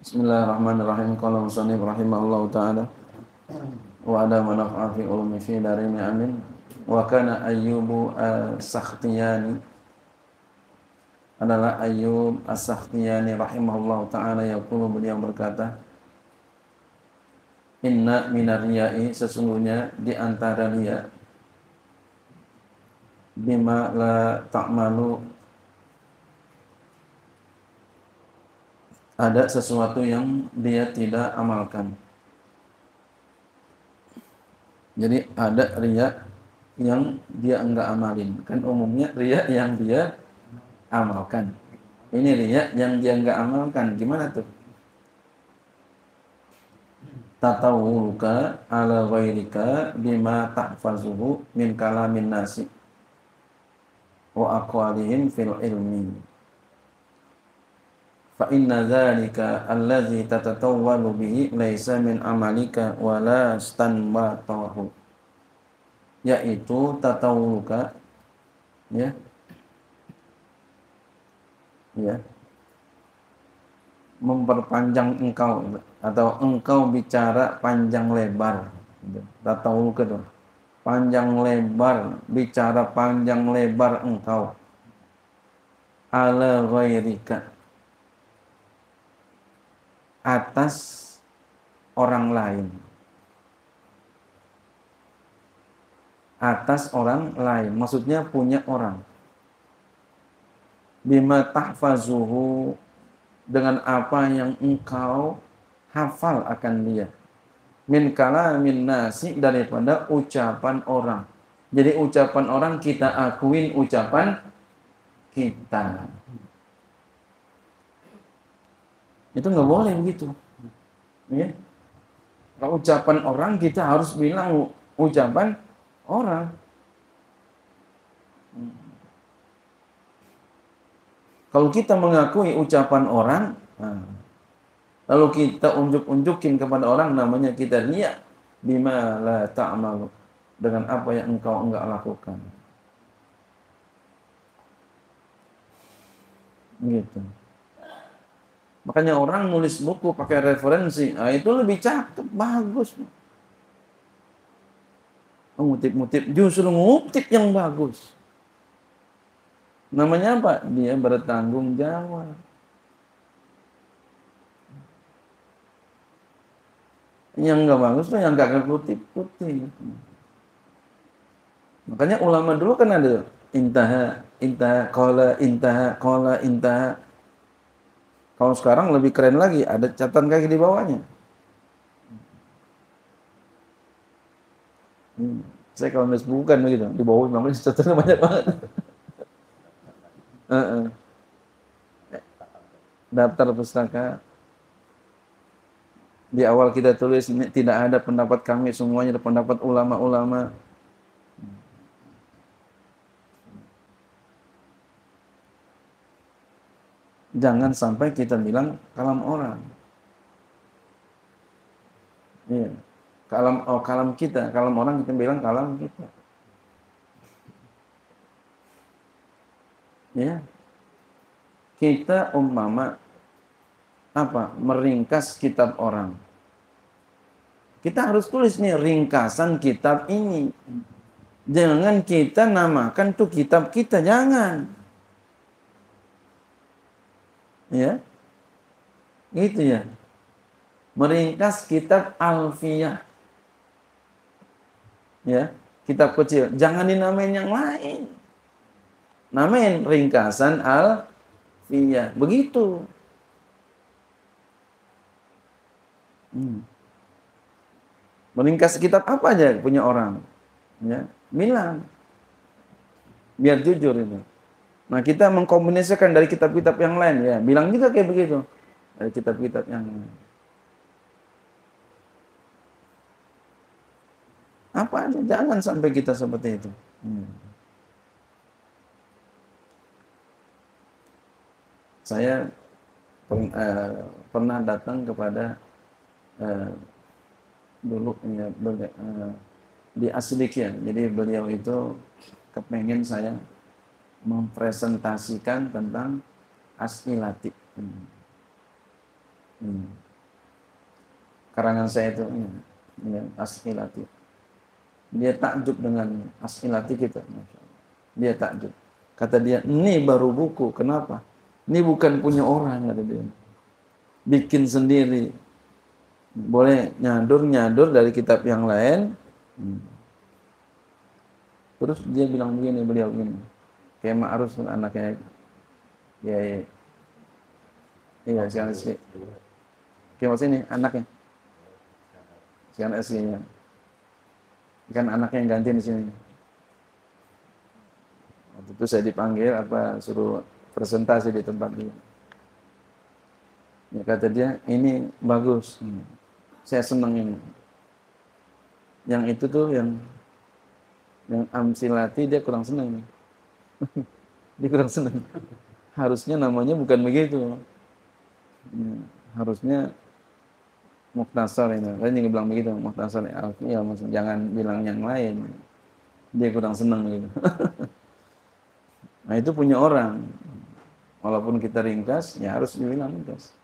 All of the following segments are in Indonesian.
Bismillahirrahmanirrahim. Qala musannif rahimahullahu taala wa ada manafa'a fi ulumi fi darini amin. Wa kana Ayyubu as-Sakhtiyani adalah Ayyub as-Sakhtiyani rahimahullahu taala yaqulu beliau berkata Inna minar riya'i sesungguhnya di antara riya bima la ta'malu ada sesuatu yang dia tidak amalkan. Jadi ada riak yang dia enggak amalin. Kan umumnya riak yang dia amalkan. Ini riak yang dia enggak amalkan. Gimana tuh? Tatawuka ala ghairika bima tahfazuhu min kalamin nasi wa aqwalihim fil ilmi fa inna dzalika allazi tatatawwalu bihi laisa min amalika wala stanbatahu yaitu tatawuka ya. Ya. Memperpanjang engkau atau engkau bicara panjang lebar. Tatawuka itu. Panjang lebar bicara panjang lebar engkau. Ala ghairika atas orang lain. Atas orang lain, maksudnya punya orang. Bima tahfazuhu dengan apa yang engkau hafal akan dia. Min kalamin nasi daripada ucapan orang. Jadi ucapan orang kita akuin ucapan kita. Itu nggak boleh begitu. Ya. Kalau ucapan orang kita harus bilang ucapan orang. Kalau kita mengakui ucapan orang, nah, lalu kita unjuk-unjukin kepada orang namanya kita niat bima la ta'malu dengan apa yang engkau enggak lakukan. Gitu. Makanya orang nulis buku pakai referensi, nah itu lebih cakep, bagus. Ngutip-ngutip, justru ngutip yang bagus. Namanya apa? Dia bertanggung jawab. Yang enggak bagus tuh yang enggak kutip-kutip. Makanya ulama dulu kan ada intaha, intaha, kola, intaha, kola, intaha kalau sekarang lebih keren lagi, ada catatan kaki di bawahnya. Hmm. Saya kalau nulis buku begitu, di bawah memang catatannya banyak banget. uh -uh. Daftar pustaka. Di awal kita tulis tidak ada pendapat kami, semuanya ada pendapat ulama-ulama. Jangan sampai kita bilang kalam orang. Iya. Kalam oh kalam kita, kalam orang kita bilang kalam kita. Ya. Kita umpama apa? Meringkas kitab orang. Kita harus tulis nih ringkasan kitab ini. Jangan kita namakan tuh kitab kita, jangan ya. Gitu ya. Meringkas kitab alfiyah. Ya kitab kecil. Jangan dinamain yang lain. Namain ringkasan alfiyah. Begitu. Hmm. meringkas kitab apa aja punya orang? Ya bilang. Biar jujur ini Nah kita mengkombinasikan dari kitab-kitab yang lain ya, bilang juga kayak begitu dari kitab-kitab yang lain. Apa jangan sampai kita seperti itu. Hmm. Saya per, uh, pernah datang kepada uh, dulu ya, uh, di Aslikian, jadi beliau itu kepengen saya mempresentasikan tentang asilati. Hmm. Karangan saya itu ini, ini Askilati. Dia takjub dengan Askilati kita. Dia takjub. Kata dia, ini baru buku. Kenapa? Ini bukan punya orang, kata dia. Bikin sendiri. Boleh nyadur-nyadur dari kitab yang lain. Hmm. Terus dia bilang begini, beliau begini. Kayak Ma'ruf anaknya. Ya, ya. Iya, sekarang sih. Kayak ini anaknya. Sekarang aslinya. Kan anaknya yang ganti di sini. Waktu itu saya dipanggil apa suruh presentasi di tempat dia. Ya kata dia, ini bagus. Saya senang ini. Yang itu tuh yang yang amsilati dia kurang senang. Dia kurang senang. Harusnya namanya bukan begitu. Ya, harusnya muktasar ini. Saya juga bilang begitu, muktasar ya, maksud, jangan bilang yang lain. Dia kurang senang gitu. Nah itu punya orang. Walaupun kita ringkas, ya harus dibilang ringkas.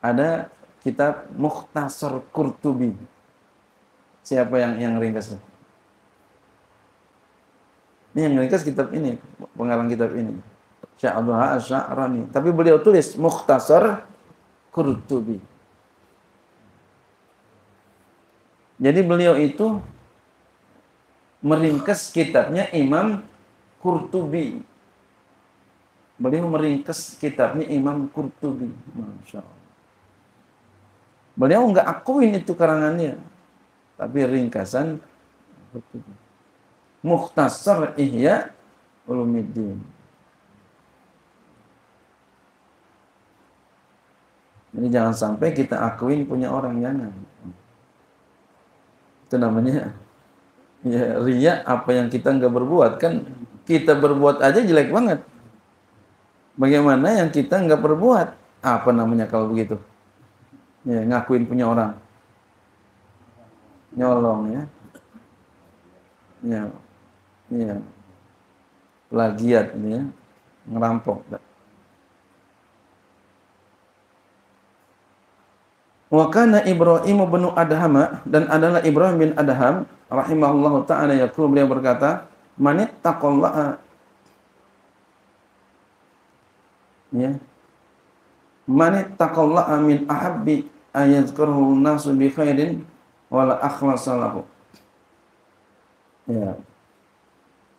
Ada kitab Mukhtasar Qurtubi. Siapa yang yang ringkas? Ini yang ringkas kitab ini, pengarang kitab ini. Syekh. Tapi beliau tulis Mukhtasar Qurtubi. Jadi beliau itu meringkas kitabnya Imam Qurtubi. Beliau meringkas kitabnya Imam Qurtubi. Masya Allah. Beliau nggak akuin itu karangannya. Tapi ringkasan Qurtubi. Mukhtasar Ihya Ulumiddin. Jadi jangan sampai kita akuin punya orang jangan. Itu namanya ya ria apa yang kita nggak berbuat kan kita berbuat aja jelek banget. Bagaimana yang kita nggak berbuat? Apa namanya kalau begitu? Ya, ngakuin punya orang. Nyolong ya. Ya. Ya. Plagiat ini ya. Ngerampok. Wa kana Ibrahim bin Adham dan adalah Ibrahim bin Adham rahimahullahu taala yaqul beliau berkata manit taqallaha ya manit taqallaha min ahabbi ayazkurahu nasu bi khairin wala akhlasalahu ya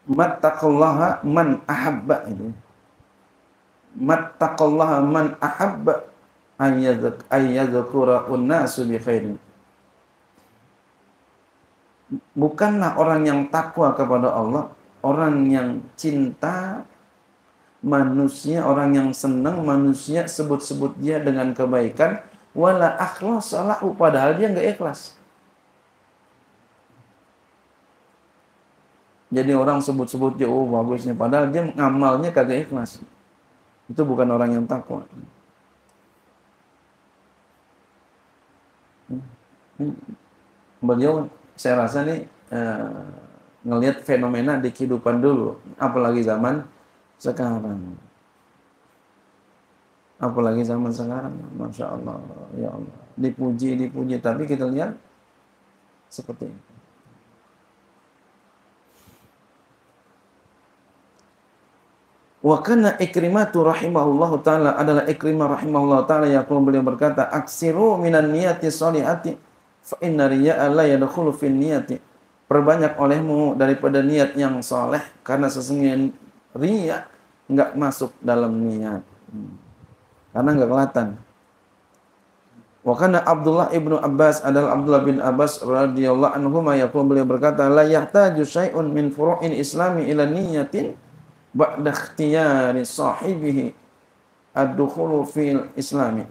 mattaqallaha man ahabba itu mattaqallaha man ahabba ayyadzkura nasu bi khairin bukanlah orang yang takwa kepada Allah, orang yang cinta manusia, orang yang senang manusia sebut-sebut dia dengan kebaikan, wala akhlas salahu padahal dia nggak ikhlas. Jadi orang sebut-sebut dia oh bagusnya padahal dia ngamalnya kagak ikhlas. Itu bukan orang yang takwa. Beliau saya rasa nih uh, ngelihat fenomena di kehidupan dulu, apalagi zaman sekarang. Apalagi zaman sekarang, masya Allah, ya Allah, dipuji, dipuji, tapi kita lihat seperti ini. Wa kana Ikrimah rahimahullah taala adalah Ikrimah rahimahullah taala yang beliau berkata, "Aksiru minan niyati sholihati fa inna riya'a la yadkhulu fin niyati. Perbanyak olehmu daripada niat yang soleh karena sesungguhnya riya nggak masuk dalam niat. Hmm. karena nggak kelihatan. Wa kana Abdullah ibnu Abbas adalah Abdullah bin Abbas radhiyallahu anhu yaqul beliau berkata la yahtaju syai'un min furu'in islami ila niyatin ba'da ikhtiyari sahibihi ad-dukhulu fil islami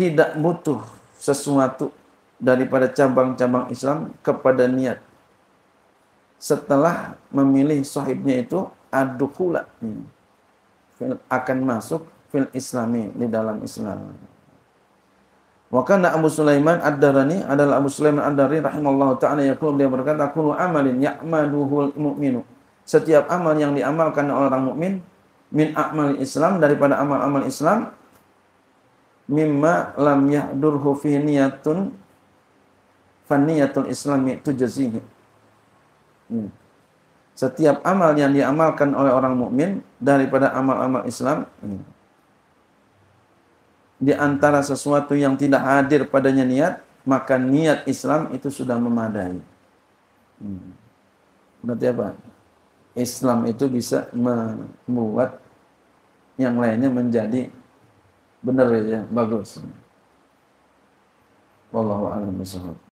tidak butuh sesuatu daripada cabang-cabang Islam kepada niat. Setelah memilih sahibnya itu adukula akan masuk fil islami di dalam Islam. Wa Abu Sulaiman Ad-Darani adalah Abu Sulaiman Ad-Darani rahimallahu taala yaqul dia berkata kullu amalin ya'maluhu mu'minu. Setiap amal yang diamalkan oleh orang mukmin min amal Islam daripada amal-amal Islam mimma lam yahdurhu fi niyatun faniyatul islami tujzihi. Hmm. Setiap amal yang diamalkan oleh orang mukmin daripada amal-amal Islam hmm. di antara sesuatu yang tidak hadir padanya niat, maka niat Islam itu sudah memadai. Hmm. Berarti apa? Islam itu bisa membuat yang lainnya menjadi benar ya, bagus. Wallahu a'lam bishawab.